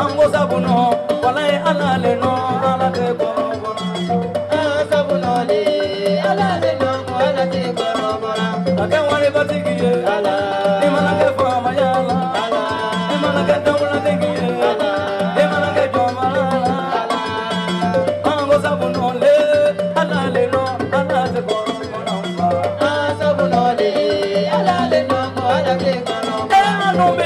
an ko sabu nɔ walayi ala le ala tɛ kɔrɔbɔra sabunɔle ala le nɔ ala. tɛ kɔrɔbɔra a kɛ waribatigi ye ala. I mana kɛ faamaya la ala. i mana kɛ dawulatigi ye i mana kɛ jɔnbara la an ko sabu nɔ le ala. Le ala kɔrɔbɔra fa. sabunɔle ala le nɔ ala tɛ kɔrɔbɔra anu bɛ bala ni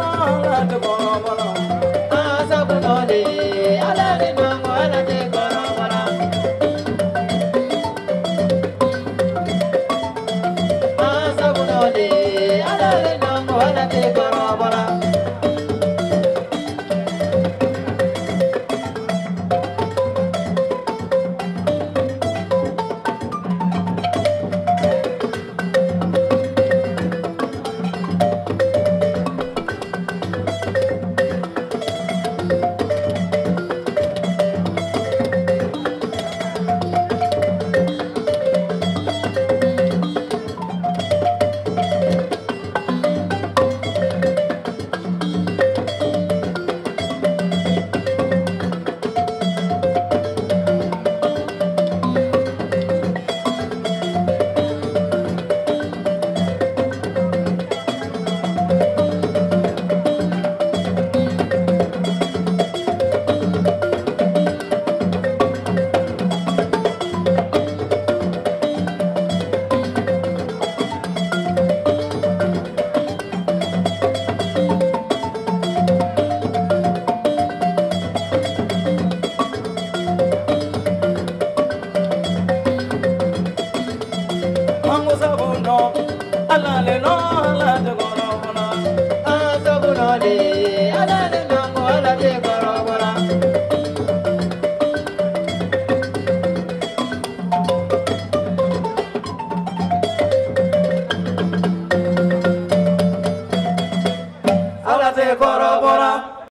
alale no Allah goro bona Allah sabu no. Allah